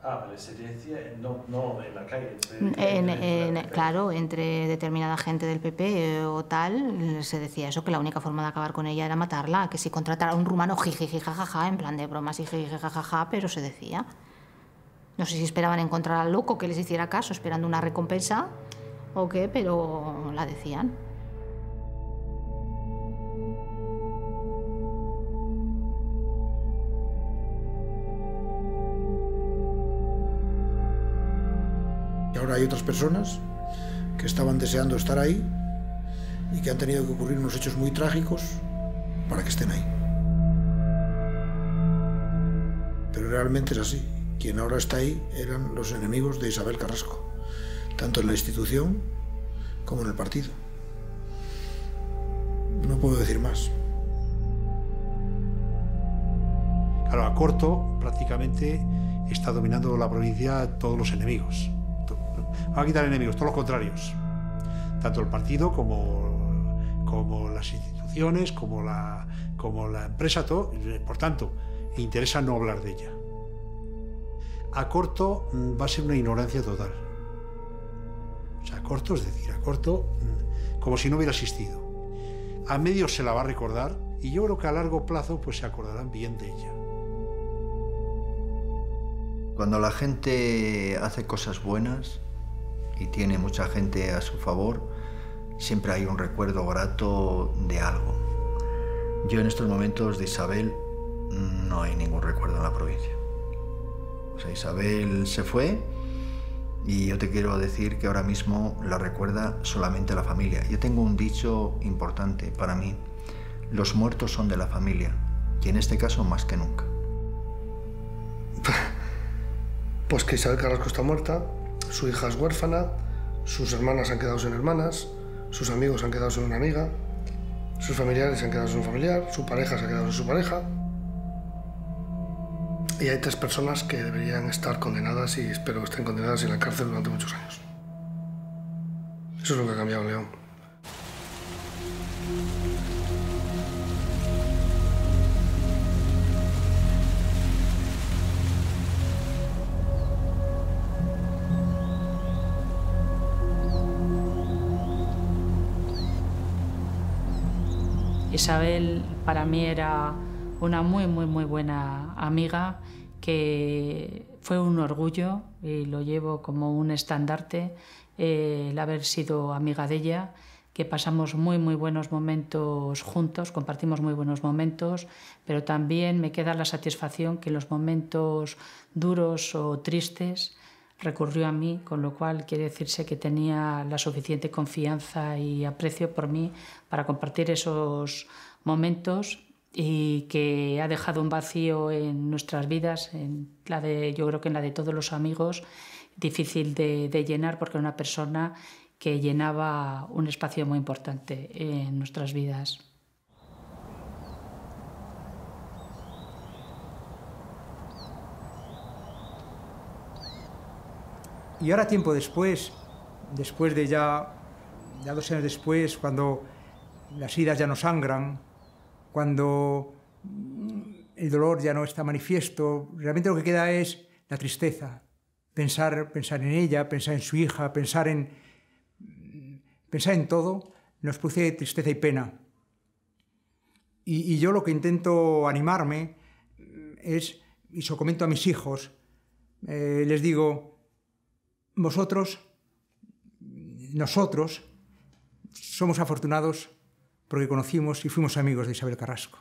Ah, vale, se decía no, no en la calle. En, claro, entre determinada gente del PP eh, o tal, se decía eso, que la única forma de acabar con ella era matarla, que si contratara a un rumano, jiji, jajaja, en plan de bromas jiji, jajaja, pero se decía. No sé si esperaban encontrar al loco que les hiciera caso, esperando una recompensa o qué, pero la decían. ahora hay otras personas que estaban deseando estar ahí y que han tenido que ocurrir unos hechos muy trágicos para que estén ahí. Pero realmente es así. Quien ahora está ahí eran los enemigos de Isabel Carrasco, tanto en la institución como en el partido. No puedo decir más. Claro, a corto prácticamente está dominando la provincia todos los enemigos. Va a quitar enemigos, todos los contrarios. Tanto el partido como, como las instituciones, como la, como la empresa, todo. Por tanto, interesa no hablar de ella. A corto mm, va a ser una ignorancia total. O sea, a corto, es decir, a corto, mm, como si no hubiera existido. A medio se la va a recordar y yo creo que a largo plazo pues se acordarán bien de ella. Cuando la gente hace cosas buenas y tiene mucha gente a su favor, siempre hay un recuerdo grato de algo. Yo en estos momentos de Isabel no hay ningún recuerdo en la provincia. O sea, Isabel se fue y yo te quiero decir que ahora mismo la recuerda solamente la familia. Yo tengo un dicho importante para mí. Los muertos son de la familia y en este caso más que nunca. Pues que Isabel Carrasco está muerta, su hija es huérfana, sus hermanas han quedado sin hermanas, sus amigos han quedado sin una amiga, sus familiares han quedado sin un familiar, su pareja se ha quedado sin su pareja. Y hay tres personas que deberían estar condenadas y espero que estén condenadas en la cárcel durante muchos años. Eso es lo que ha cambiado León. Isabel para mí era una muy, muy, muy buena amiga que fue un orgullo y lo llevo como un estandarte eh, el haber sido amiga de ella, que pasamos muy, muy buenos momentos juntos, compartimos muy buenos momentos, pero también me queda la satisfacción que en los momentos duros o tristes recurrió a mí, con lo cual quiere decirse que tenía la suficiente confianza y aprecio por mí para compartir esos momentos y que ha dejado un vacío en nuestras vidas, en la de, yo creo que en la de todos los amigos, difícil de, llenar porque era una persona que llenaba un espacio muy importante en nuestras vidas. Y ahora tiempo después, después de ya, ya dos años después, cuando las idas ya no sangran, cuando el dolor ya no está manifiesto, realmente lo que queda es la tristeza. Pensar, pensar en ella, pensar en su hija, pensar en, pensar en todo, nos produce tristeza y pena. Y, yo lo que intento animarme es, y se lo comento a mis hijos, eh, les digo, vosotros, nosotros, somos afortunados porque conocimos y fuimos amigos de Isabel Carrasco.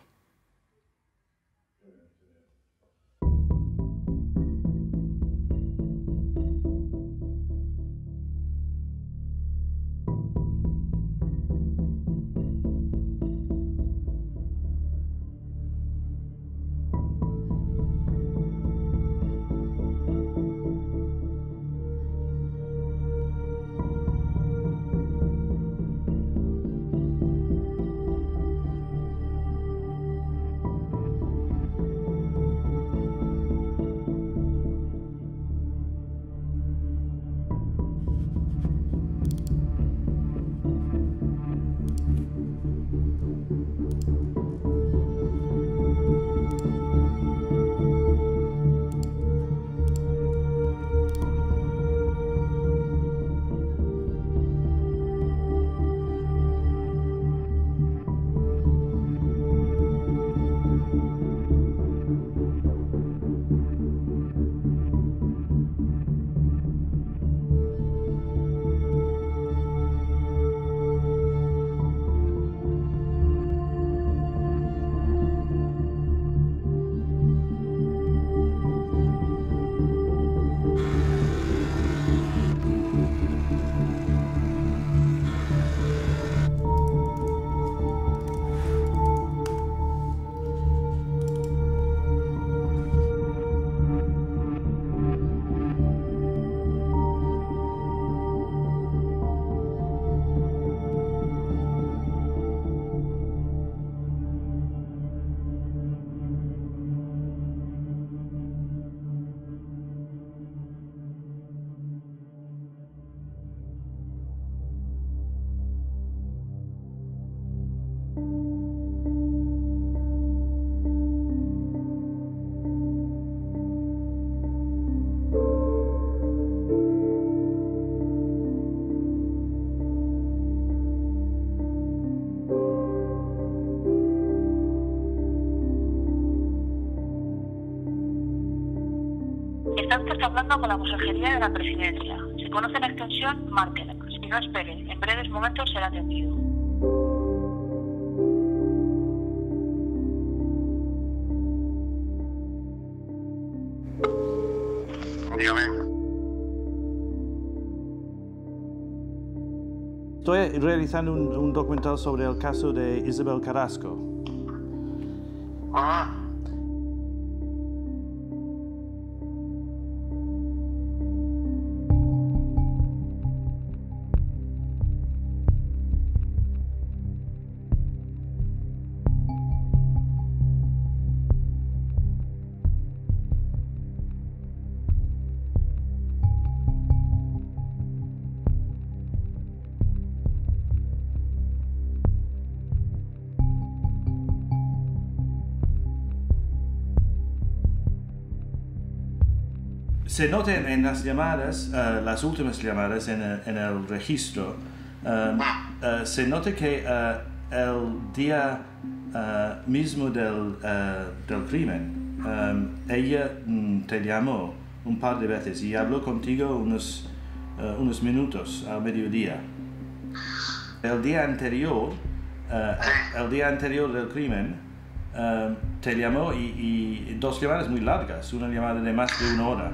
Está hablando con la Consejería de la Presidencia. Si conoce la extensión, márquela. Si no, espere. En breves momentos será atendido. Dígame. Estoy realizando un, un documental sobre el caso de Isabel Carrasco. Se nota en las llamadas, eh, las últimas llamadas en el, registro, eh, eh, se nota que el día mismo del, del crimen, ella mm, te llamó un par de veces y habló contigo unos, unos minutos al mediodía. El día anterior, el día anterior del crimen, te llamó y, y dos llamadas muy largas, una llamada de más de una hora.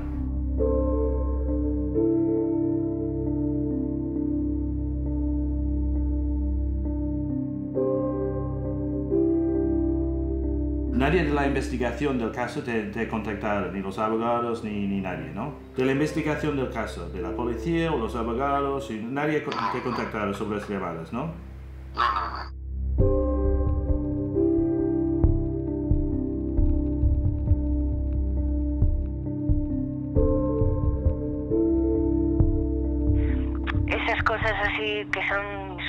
Nadie de la investigación del caso te, te contactaron, ni los abogados ni, ni nadie, ¿no? De la investigación del caso, de la policía o los abogados, y nadie te contactaron sobre las llamadas, ¿no? Esas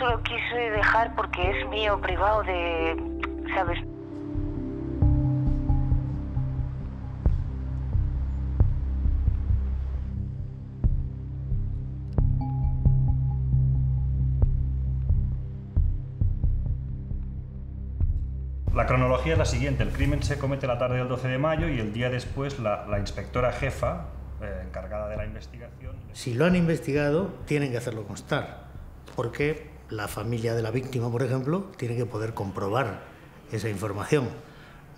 son. Solo quise dejar porque es mío, privado, de. ¿Sabes? La cronología es la siguiente. El crimen se comete la tarde del 12 de mayo y el día después la, la inspectora jefa, eh, encargada de la investigación, Si lo han investigado, tienen que hacerlo constar, porque la familia de la víctima, por ejemplo, tiene que poder comprobar esa información.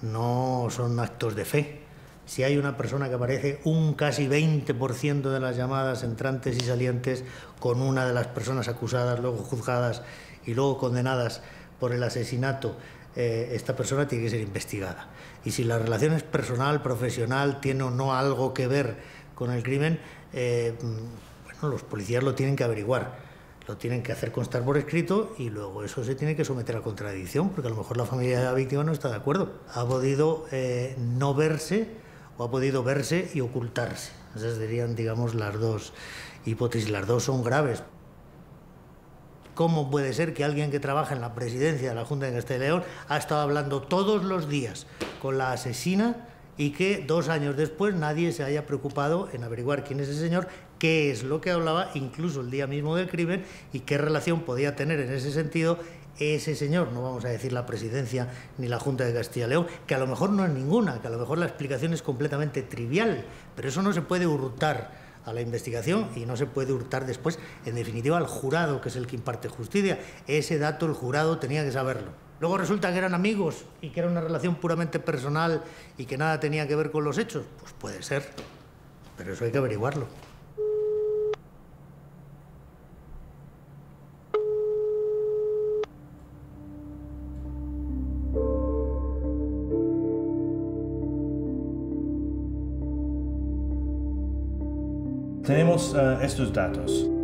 No son actos de fe. Si hay una persona que aparece un casi 20% de las llamadas entrantes y salientes con una de las personas acusadas, luego juzgadas y luego condenadas por el asesinato, eh, esta persona tiene que ser investigada. Y si la relación es personal, profesional, tiene o no algo que ver con el crimen, eh, mm, bueno, los policías lo tienen que averiguar. Lo tienen que hacer constar por escrito y luego eso se tiene que someter a contradicción, porque a lo mejor la familia de la víctima no está de acuerdo. Ha podido eh, no verse o ha podido verse y ocultarse. Esas serían, digamos, las dos hipótesis. Las dos son graves. ¿Cómo puede ser que alguien que trabaja en la presidencia de la Junta de Castilla y León ha estado hablando todos los días con la asesina y que dos años después nadie se haya preocupado en averiguar quién es ese señor, qué es lo que hablaba, incluso el día mismo del crimen, y qué relación podía tener en ese sentido ese señor, no vamos a decir la presidencia ni la Junta de Castilla y León, que a lo mejor no es ninguna, que a lo mejor la explicación es completamente trivial, pero eso no se puede hurtar a la investigación y no se puede hurtar después, en definitiva, al jurado, que es el que imparte justicia. Ese dato el jurado tenía que saberlo. Luego resulta que eran amigos y que era una relación puramente personal y que nada tenía que ver con los hechos. Pues puede ser, pero eso hay que averiguarlo. Tenemos eh, estos datos.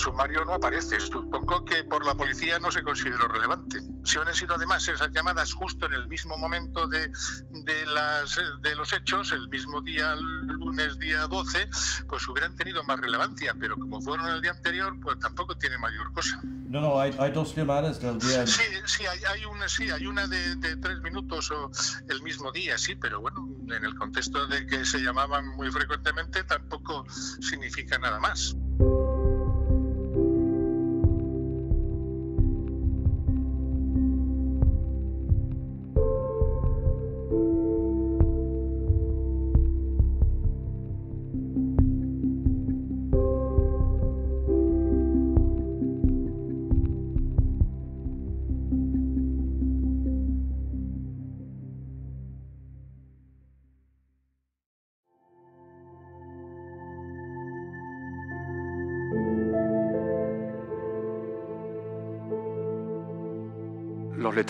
Sumario no aparece. Supongo que por la policía no se consideró relevante. si hubieran sido además esas llamadas justo en el mismo momento de, de, las, de los hechos, el mismo día, lunes día 12, pues hubieran tenido más relevancia, pero como fueron el día anterior, pues tampoco tiene mayor cosa. No, no, hay, hay dos llamadas del día. Sí, sí, hay, hay una, sí, hay una de, de, tres minutos o el mismo día, sí, pero bueno, en el contexto de que se llamaban muy frecuentemente tampoco significa nada más.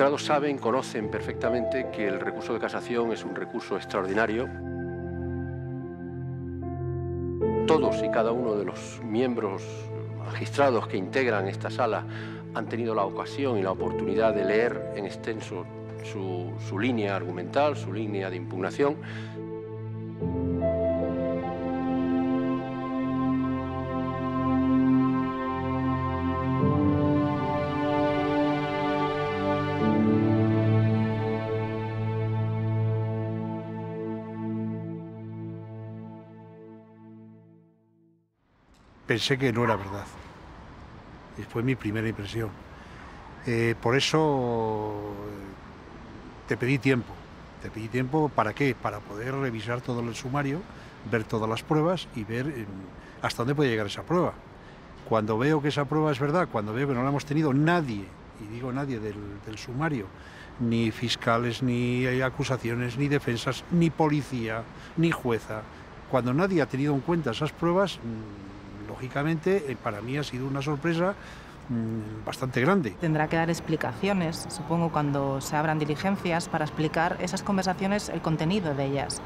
Los letrados saben, conocen perfectamente que el recurso de casación es un recurso extraordinario. Todos y cada uno de los miembros magistrados que integran esta sala han tenido la ocasión y la oportunidad de leer en extenso su línea argumental, su línea de impugnación. Pensé que no era verdad. Y fue mi primera impresión. Eh, por eso te pedí tiempo. Te pedí tiempo para qué? Para poder revisar todo el sumario, ver todas las pruebas y ver eh, hasta dónde puede llegar esa prueba. Cuando veo que esa prueba es verdad, cuando veo que no la hemos tenido nadie, y digo nadie del, del sumario, ni fiscales, ni acusaciones, ni defensas, ni policía, ni jueza, cuando nadie ha tenido en cuenta esas pruebas, lógicamente eh, para mí ha sido una sorpresa mmm, bastante grande. Tendrá que dar explicaciones, supongo, cuando se abran diligencias para explicar esas conversaciones, el contenido de ellas,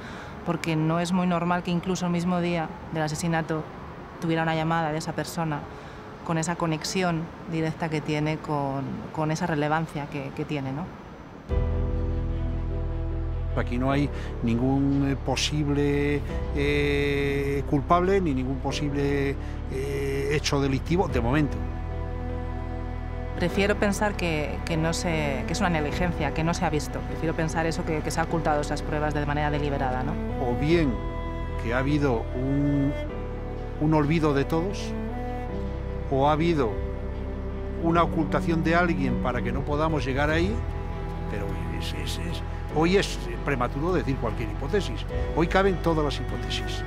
porque no es muy normal que incluso el mismo día del asesinato tuviera una llamada de esa persona con esa conexión directa que tiene con, con esa relevancia que, que tiene, ¿no? Aquí no hay ningún eh, posible eh, culpable ni ningún posible eh, hecho delictivo de momento. Prefiero pensar que, que, no se, que es una negligencia, que no se ha visto. Prefiero pensar eso, que, que se ha ocultado esas pruebas de manera deliberada. ¿no? O bien que ha habido un, un olvido de todos, o ha habido una ocultación de alguien para que no podamos llegar ahí, pero es, es, es, hoy es prematuro decir cualquier hipótesis. Hoy caben todas las hipótesis.